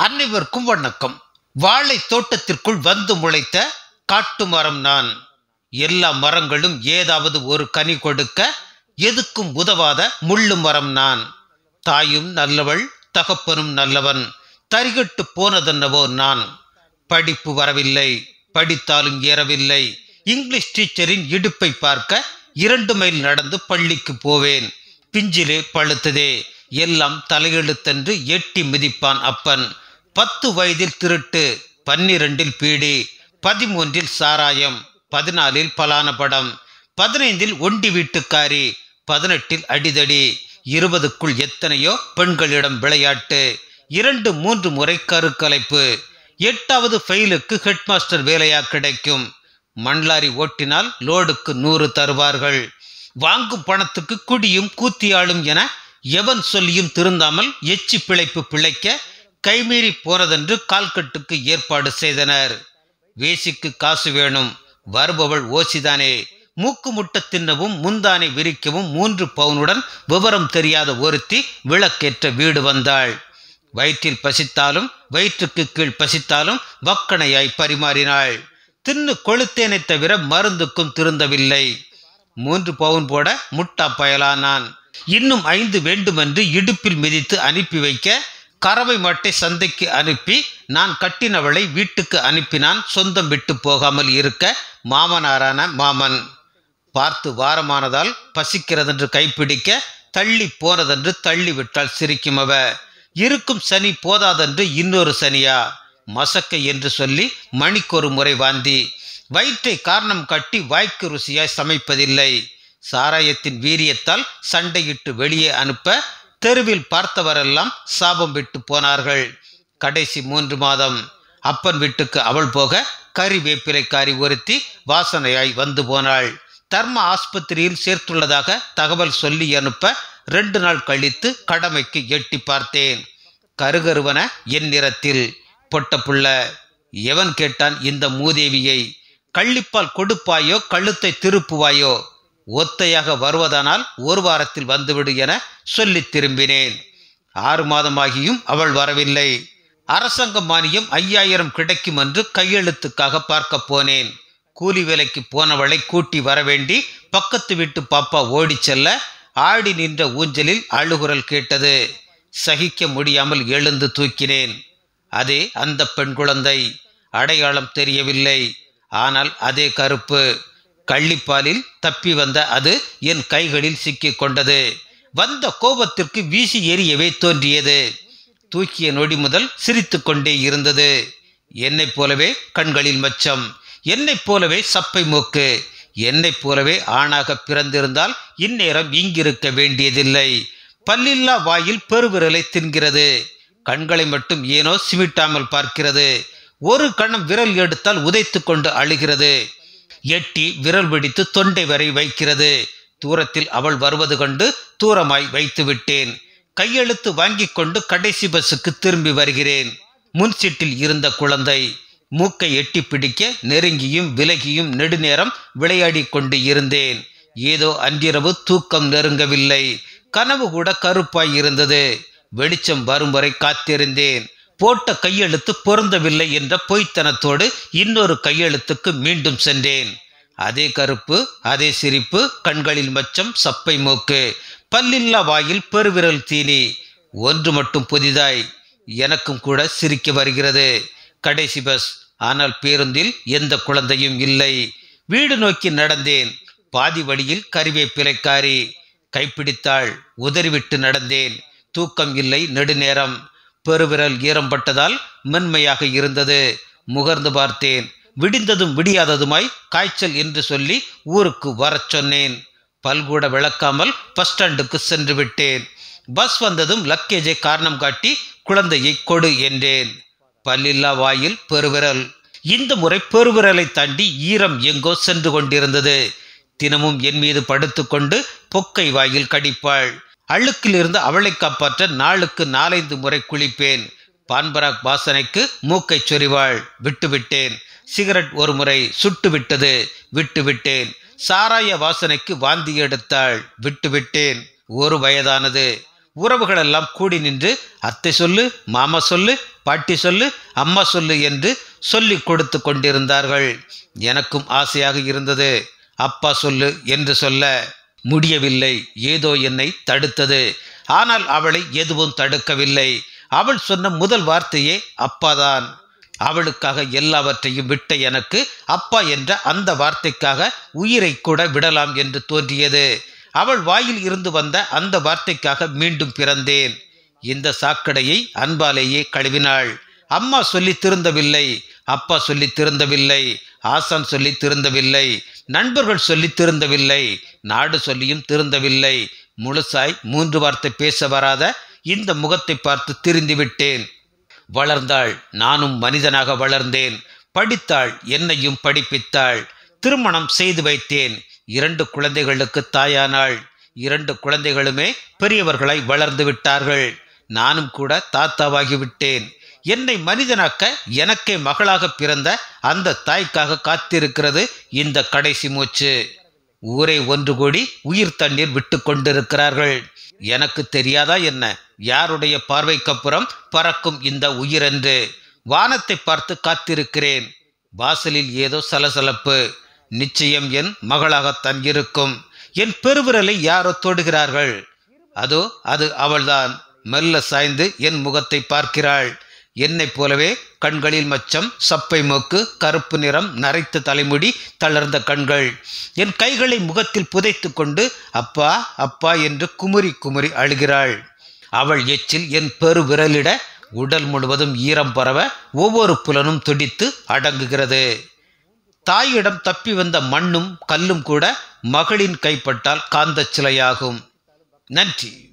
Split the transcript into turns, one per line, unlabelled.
அனைவருக்கும் வணக்கம் வாழை தோட்டத்திற்குள் வந்து முளைத்த காட்டு மரம் நான். எல்லா மரங்களும் ஏதாவது ஒரு கனி கொடுக்க எதுக்கும் உதவாத முள்ளு மரம் நான். தாயும் நல்லவள் தகப்பனும் நல்லவன் தரிகட்டு போனதென்னவோ நான். படிப்பு வரவில்லை படித்தாலும் ஏறவில்லை. இங்கிலீஷ் டீச்சரின் இடுப்பை பார்க்க இரண்டு மைல் நடந்து பள்ளிக்கு போவேன். பிஞ்சிலே பழுத்ததே எல்லாம் தலையெழுத்தென்று எட்டி மிதிப்பான் அப்பன். பத்து வயதில் திருட்டு பன்னிரெண்டில் பீடி பதிமூன்றில் சாராயம் பதினாலில் பலான படம் பதினைந்தில் ஒண்டி வீட்டுக்காரி பதினெட்டில் அடிதடி இருபதுக்குள் எத்தனையோ பெண்களிடம் விளையாட்டு இரண்டு மூன்று முறை கருக்கலைப்பு எட்டாவது ஃபெயிலுக்கு ஹெட்மாஸ்டர் வேலையா கிடைக்கும். மண்லாரி ஓட்டினால் லோடுக்கு நூறு தருவார்கள். வாங்கும் பணத்துக்கு குடியும் கூத்தியாளும் என எவன் சொல்லியும் திருந்தாமல் எச்சி பிழைப்பு பிழைக்க கைமீறி போறதென்று கால்கட்டுக்கு ஏற்பாடு செய்தனர். வேசிக்கு காசு வேணும் வருபவள் ஓசிதானே. மூக்கு முட்ட தின்னவும் முந்தானை விரிக்கவும் மூன்று பவுனுடன் விவரம் தெரியாத ஒருத்தி விளக்கேற்ற வீடு வந்தாள். வயிற்றில் பசித்தாலும் வயிற்றுக்கு கீழ் பசித்தாலும் வக்கணையாய் பரிமாறினாள். தின்னு கொளுத்தேனை தவிர மருந்துக்கும் திருந்தவில்லை. மூன்று பவுன் போட முட்டா பயலானான். இன்னும் ஐந்து வேண்டுமென்று இடுப்பில் மிதித்து அனுப்பி வைக்க கறவை மாட்டை சந்தைக்கு அனுப்பி நான் கட்டினவளை வீட்டுக்கு அனுப்பினான். சொந்தம் விட்டு போகாமல் இருக்க மாமனாரான மாமன். பார்த்து வாரமானதால் பசிக்கிறதென்று கைப்பிடிக்க தள்ளி போனதென்று தள்ளி விட்டால் சிரிக்கும் அவ. இருக்கும் சனி போதாதென்று இன்னொரு சனியா. மசக்கை என்று சொல்லி மணிக்கொரு முறை வாந்தி. வயிற்றை காரணம் காட்டி வாய்க்கு ருசியாய் சமைப்பதில்லை. சாராயத்தின் வீரியத்தால் சண்டையிட்டு வெளியே அனுப்ப தெருவில் பார்த்தவரெல்லாம் சாபம் விட்டு போனார்கள். கடைசி மூன்று மாதம் அப்பன் வீட்டுக்கு அவள் போக கறி வேப்பிலைக்காரி ஒருத்தி வாசனையாய் வந்து போனாள். தர்ம ஆஸ்பத்திரியில் சேர்த்துள்ளதாக தகவல் சொல்லி அனுப்ப ரெண்டு நாள் கழித்து கடமைக்கு எட்டி பார்த்தேன். கருகருவன என் நிறத்தில் பொட்ட புள்ள. எவன் கேட்டான் இந்த மூதேவியை? கள்ளிப்பால் கொடுப்பாயோ கழுத்தை திருப்புவாயோ? ஒத்தையாக வருவதானால் ஒரு வாரத்தில் வந்துவிடு என சொல்லி திரும்பினேன். ஆறு மாதமாகியும் அவள் வரவில்லை. அரசாங்க மானியம் ஐயாயிரம் கிடைக்கும் என்று கையெழுத்துக்காக பார்க்க போனேன். கூலி வேலைக்கு போனவளை கூட்டி வரவேண்டி பக்கத்து வீட்டு பாப்பா ஓடிச் செல்ல ஆடி நின்ற ஊஞ்சலில் அழுகுரல் கேட்டது. சகிக்க முடியாமல் எழுந்து தூக்கினேன். அதே அந்த பெண் குழந்தை. அடையாளம் தெரியவில்லை. ஆனால் அதே கருப்பு. கள்ளிப்பாலில் தப்பி வந்த அது என் கைகளில் சிக்கிக் கொண்டது வந்த கோபத்திற்கு வீசி எரியவே தோன்றியது. தூக்கிய நொடி முதல் சிரித்து கொண்டே இருந்தது. என்னைப் போலவே கண்களில் மச்சம். என்னைப் போலவே சப்பை மூக்கு. என்னைப் போலவே ஆணாக பிறந்திருந்தால் இந்நேரம் இங்கிருக்க வேண்டியதில்லை. பல்லில்லா வாயில் பெருவிரலை தின்கிறது. கண்களை மட்டும் ஏனோ சிமிட்டாமல் பார்க்கிறது. ஒரு கணம் விரல் எடுத்தால் உதைத்து கொண்டு அழுகிறது. எட்டி விரல் பிடித்து தொண்டை வரை வைக்கிறது. தூரத்தில் அவள் வருவது கண்டு தூரமாய் வைத்து விட்டேன். கையெழுத்து வாங்கி கொண்டு கடைசி பஸ்ஸுக்கு திரும்பி வருகிறேன். முன் சீட்டில் இருந்த குழந்தை மூக்கை எட்டி பிடிக்க நெருங்கியும் விலகியும் நெடுநேரம் விளையாடி கொண்டு இருந்தேன். ஏதோ அன்றிரவு தூக்கம் நெருங்கவில்லை. கனவு கூட கருப்பாய் இருந்தது. வெளிச்சம் வரும் வரை காத்திருந்தேன். போட்ட கையெழுத்து பொருந்தவில்லை என்ற பொய்த்தனத்தோடு இன்னொரு கையெழுத்துக்கு மீண்டும் சென்றேன். அதே கருப்பு அதே சிரிப்பு கண்களில் மச்சம் சப்பை மூக்கு. பல்லில்லா வாயில் பெருவிரல் தீனி. ஒன்று மட்டும் புதிதாய். எனக்கும் கூட சிரிக்க வருகிறது. கடைசி பஸ். ஆனால் பேருந்தில் எந்த குழந்தையும் இல்லை. வீடு நோக்கி நடந்தேன். பாதி வழியில் கறிவேப்பிலைக்காரி. கைப்பிடித்தாள். உதறிவிட்டு நடந்தேன். தூக்கம் இல்லை நெடுநேரம். பெருவிரல் ஈரம்பட்டதால் மென்மையாக இருந்தது. முகர்ந்து பார்த்தேன். விடிந்ததும் விடியாததுமாய் காய்ச்சல் என்று சொல்லி ஊருக்கு வரச் சொன்னேன். பல்கூட விளக்காமல் பஸ் ஸ்டாண்டுக்கு சென்று விட்டேன். பஸ் வந்ததும் லக்கேஜை காரணம் காட்டி குழந்தையை கொடு என்றேன். பல்லில்லா வாயில் பெருவிரல். இந்த முறை பெருவிரலை தாண்டி ஈரம் எங்கோ சென்று கொண்டிருந்தது. தினமும் என் மீது படுத்துக்கொண்டு பொக்கை வாயில் கடிப்பாள். அழுக்கிலிருந்து அவளை காப்பாற்ற நாளுக்கு நாலைந்து முறை குளிப்பேன். பான்பராக் வாசனைக்கு மூக்கை சொறிவாள் விட்டுவிட்டேன். சிகரெட் ஒரு முறை சுட்டு விட்டது விட்டுவிட்டேன். சாராய வாசனைக்கு வாந்தி எடுத்தாள். விட்டுவிட்டேன். ஒரு வயதானது. உறவுகளெல்லாம் கூடி நின்று அத்தை சொல்லு மாமா சொல்லு பாட்டி சொல்லு அம்மா சொல்லு என்று சொல்லி கொடுத்து கொண்டிருந்தார்கள். எனக்கும் ஆசையாக இருந்தது. அப்பா சொல்லு என்று சொல்ல முடியவில்லை. ஏதோ என்னை தடுத்தது. ஆனால் அவளை எதுவும் தடுக்கவில்லை. அவள் சொன்ன முதல் வார்த்தையே அப்பாதான். அவளுக்காக எல்லாவற்றையும் விட்ட எனக்கு அப்பா என்ற அந்த வார்த்தைக்காக உயிரை கூட விடலாம் என்று தோன்றியது. அவள் வாயில் இருந்து வந்த அந்த வார்த்தைக்காக மீண்டும் பிறந்தேன். இந்த சாக்கடையை அன்பாலேயே கழுவினாள். அம்மா சொல்லி திருந்தவில்லை. அப்பா சொல்லி திருந்தவில்லை. ஆசான் சொல்லி திருந்தவில்லை. நண்பர்கள் சொல்லி திருந்தவில்லை. நாடு சொல்லியும் திருந்தவில்லை. முழுசாய் மூன்று வார்த்தை பேச வராத இந்த முகத்தை பார்த்து திரிந்து விட்டேன் வளர்ந்தாள் நானும் மனிதனாக வளர்ந்தேன். படித்தாள் என்னையும் படிப்பித்தாள். திருமணம் செய்து வைத்தேன். இரண்டு குழந்தைகளுக்கு தாயானாள். இரண்டு குழந்தைகளுமே பெரியவர்களாய் வளர்ந்து விட்டார்கள். நானும் கூட தாத்தாவாகி விட்டேன். என்னை மனிதனாக்க எனக்கே மகளாக பிறந்த அந்த தாய்க்காக காத்திருக்கிறது இந்த கடைசி மூச்சு. ஊரை ஒன்று கூடி உயிர் தண்ணீர் விட்டு கொண்டிருக்கிறார்கள். எனக்கு தெரியாதா என்ன? யாருடைய பார்வைக்கப்புறம் பறக்கும் இந்த உயிர் என்று? வானத்தை பார்த்து காத்திருக்கிறேன். வாசலில் ஏதோ சலசலப்பு. நிச்சயம் என் மகளாகத்தான் இருக்கும். என் பெருவிரலை யாரோ தொடுகிறார்கள். அதோ அது அவள்தான். மெல்ல சாய்ந்து என் முகத்தை பார்க்கிறாள். என்னைப் போலவே கண்களில் மச்சம் சப்பை மூக்கு கருப்பு நிறம் நரைத்த தலைமுடி தளர்ந்த கண்கள். என் கைகளை முகத்தில் புதைத்து கொண்டு அப்பா அப்பா என்று குமுறி குமுறி அழுகிறாள். அவள் எச்சில் என் பெரு விரலிட உடல் முழுவதும் ஈரம் பரவ ஒவ்வொரு புலனும் துடித்து அடங்குகிறது. தாயிடம் தப்பி வந்த மண்ணும் கல்லும் கூட மகளின் கைப்பட்டால் காந்தச் சிலையாகும். நன்றி.